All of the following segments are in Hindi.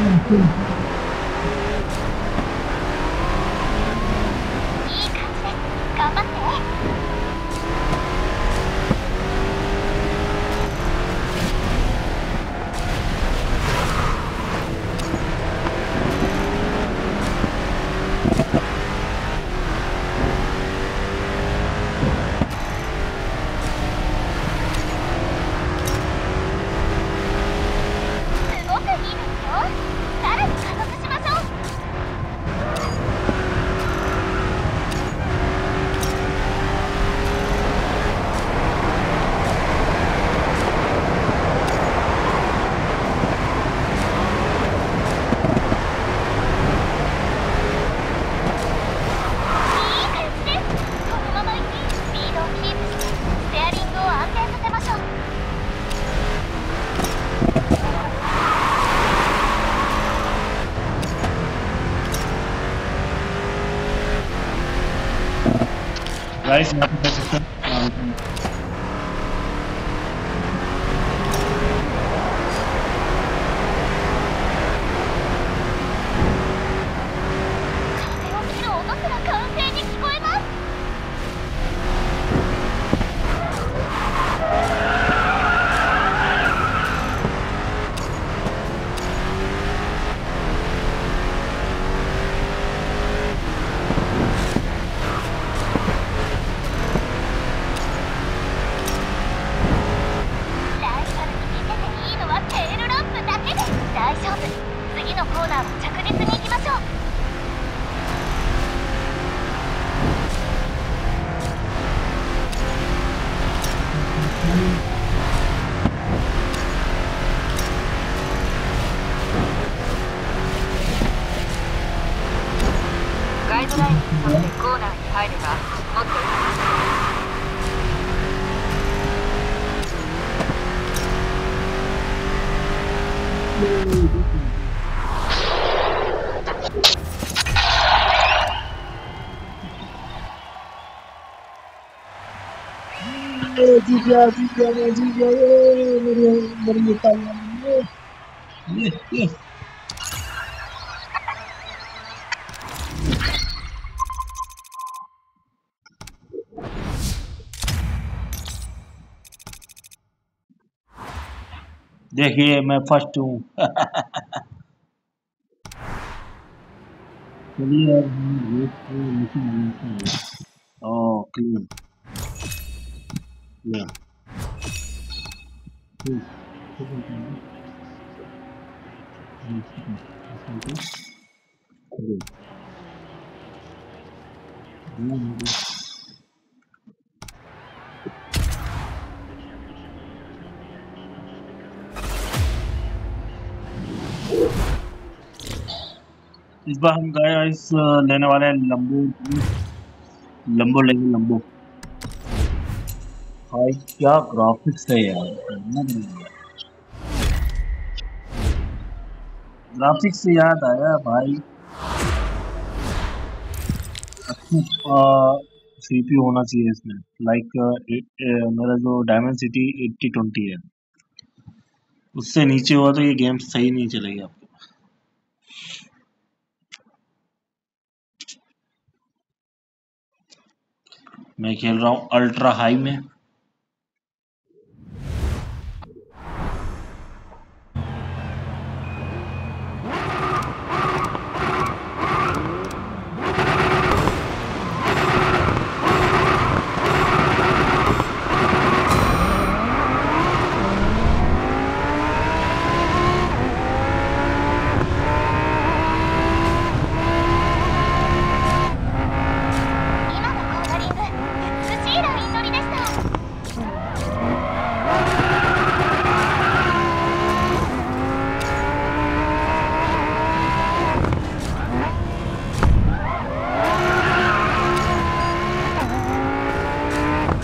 Uhum. Gleichen hatten wir のコーナーは着実に行きましょうガイドラインに沿ってコーナーに入ればっい。पे कर सकते हैं। जीजा जीजा जीजा मेरे मेरे ये ये ये देखिए मैं फ़र्स्ट हूँ चलिए हम एक इस बार हम गए इस लेने वाले हैं लंबो लंबो लेंगे लंबो। भाई, क्या ग्राफिक्स है यार? ग्राफिक्स से याद आया भाई। अच्छा सीपीयू होना चाहिए इसमें। लाइक मेरा जो डायमंड सिटी एट्टी ट्वेंटी है। उससे नीचे हुआ तो ये गेम सही नहीं चलेगी आपको मैं खेल रहा हूँ अल्ट्रा हाई में।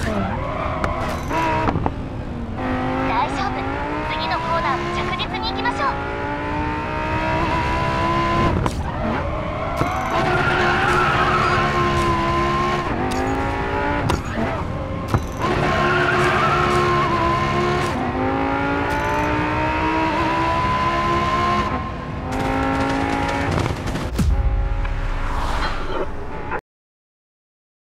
Oh.